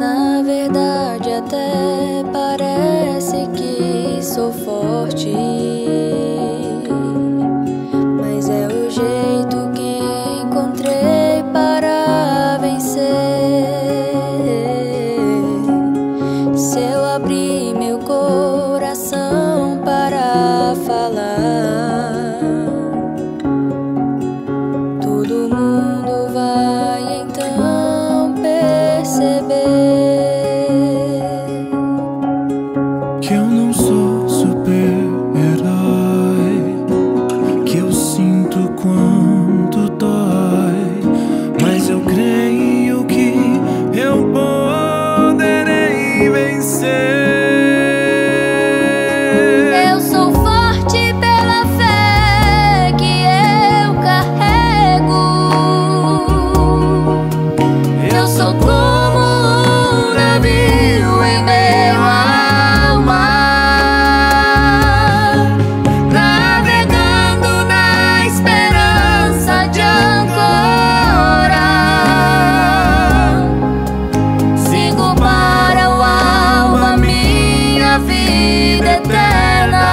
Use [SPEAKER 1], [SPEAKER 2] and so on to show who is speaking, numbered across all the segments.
[SPEAKER 1] Na verdade, até parece que
[SPEAKER 2] sou
[SPEAKER 1] forte. Eterna.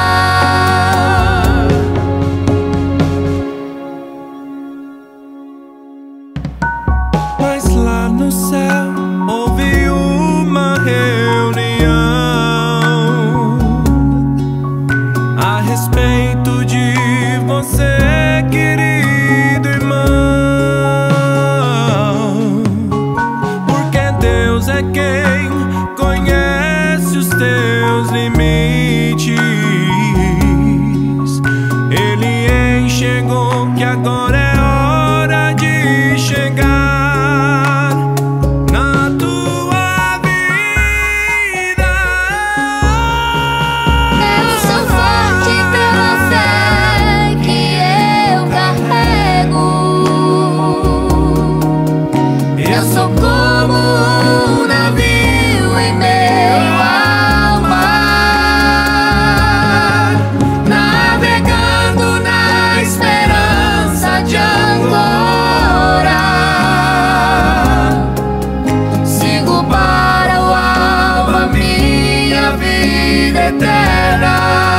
[SPEAKER 2] Mas lá no céu que agora vida eterna.